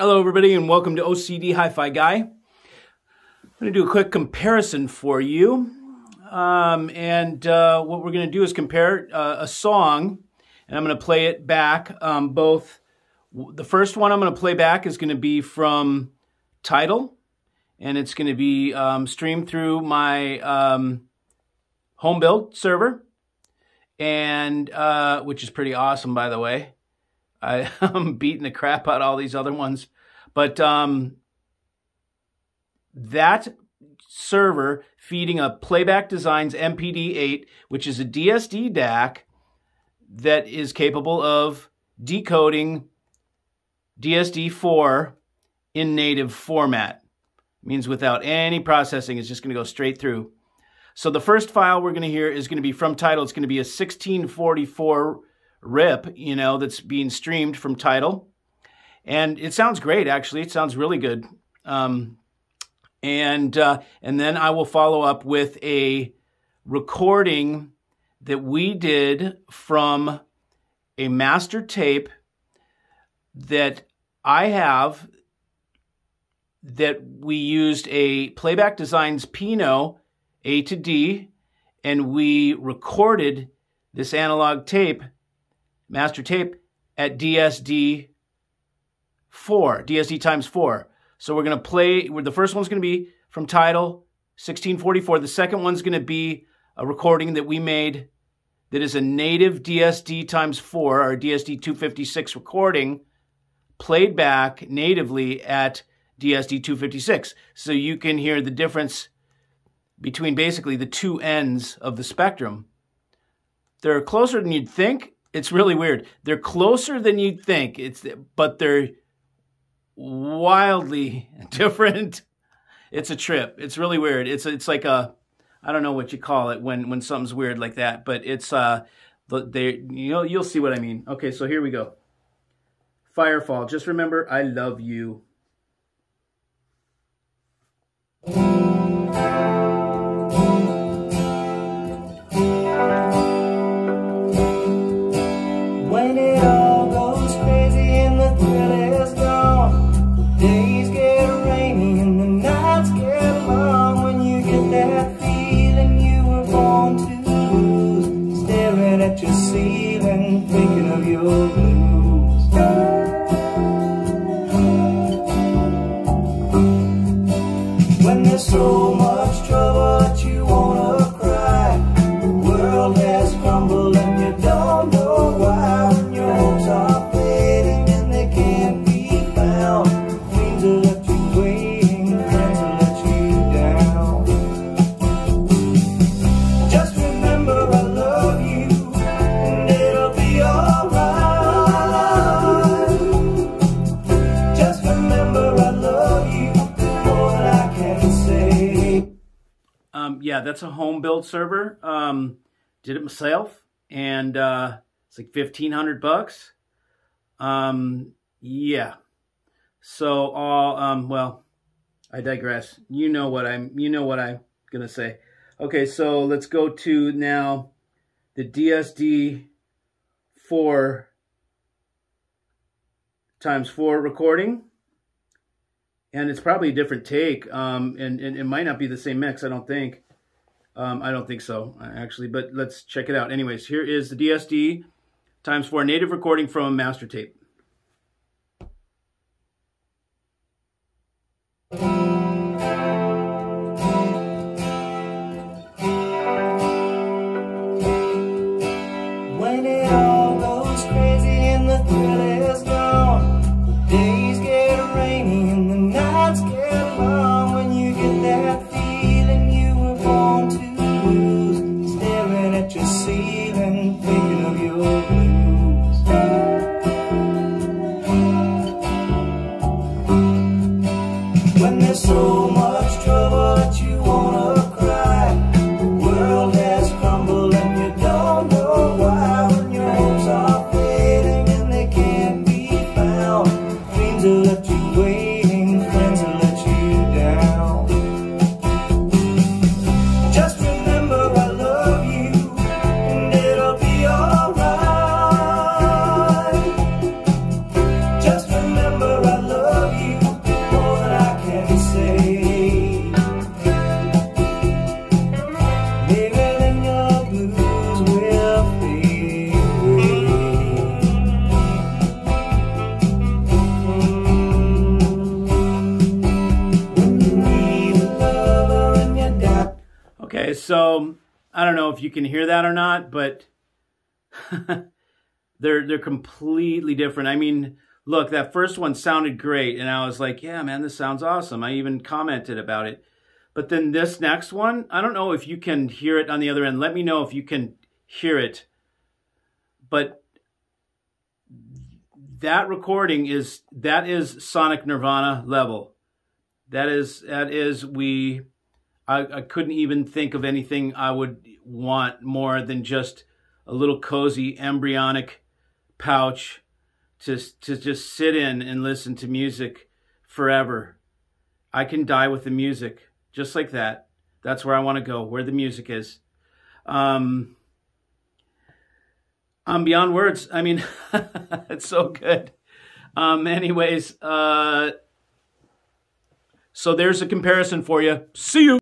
Hello, everybody, and welcome to OCD Hi-Fi Guy. I'm going to do a quick comparison for you. Um, and uh, what we're going to do is compare uh, a song, and I'm going to play it back. Um, both the first one I'm going to play back is going to be from Tidal, and it's going to be um, streamed through my um, home built server, and uh, which is pretty awesome, by the way. I, am beating the crap out of all these other ones. But um, that server feeding a Playback Designs MPD8, which is a DSD DAC that is capable of decoding DSD4 in native format. Means without any processing, it's just going to go straight through. So the first file we're going to hear is going to be from Tidal. It's going to be a 1644 rip, you know, that's being streamed from Tidal. And it sounds great, actually. It sounds really good. Um, and uh, and then I will follow up with a recording that we did from a master tape that I have that we used a Playback Designs Pinot A to D, and we recorded this analog tape master tape at DSD 4, DSD times 4. So we're going to play, the first one's going to be from Tidal 1644. The second one's going to be a recording that we made that is a native DSD times 4, our DSD 256 recording, played back natively at DSD 256. So you can hear the difference between basically the two ends of the spectrum. They're closer than you'd think, it's really weird. They're closer than you'd think. It's but they're wildly different. It's a trip. It's really weird. It's it's like a I don't know what you call it when when something's weird like that, but it's uh they you know you'll see what I mean. Okay, so here we go. Firefall. Just remember I love you. so much. Yeah, that's a home build server. Um, did it myself, and uh, it's like fifteen hundred bucks. Um, yeah. So all um, well, I digress. You know what I'm. You know what I'm gonna say. Okay, so let's go to now the DSD four times four recording and it's probably a different take um, and, and, it might not be the same mix i don't think um, I don't think so, uh, actually, but let's check it out. Anyways, here is the DSD times 4 native recording from master tape. When it all so much trouble that you wanna Okay, so I don't know if you can hear that or not, but they're they're completely different. I mean, look, that first one sounded great, and I was like, yeah, man, this sounds awesome. I even commented about it. But then this next one, I don't know if you can hear it on the other end. Let me know if you can hear it. But that recording is that is Sonic Nirvana level. That is that is we I, I couldn't even think of anything I would want more than just a little cozy embryonic pouch to to just sit in and listen to music forever. I can die with the music just like that. That's where I want to go, where the music is. Um, I'm beyond words. I mean, it's so good. Um, anyways, uh, so there's a comparison for you. See you.